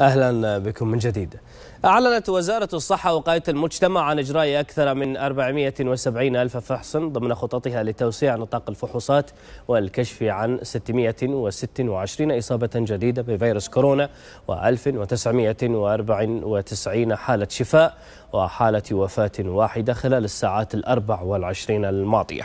أهلا بكم من جديد. أعلنت وزارة الصحة وقاية المجتمع عن إجراء أكثر من 470 ألف فحص ضمن خططها لتوسيع نطاق الفحوصات والكشف عن 626 إصابة جديدة بفيروس كورونا و1994 حالة شفاء وحالة وفاة واحدة خلال الساعات الأربع والعشرين الماضية.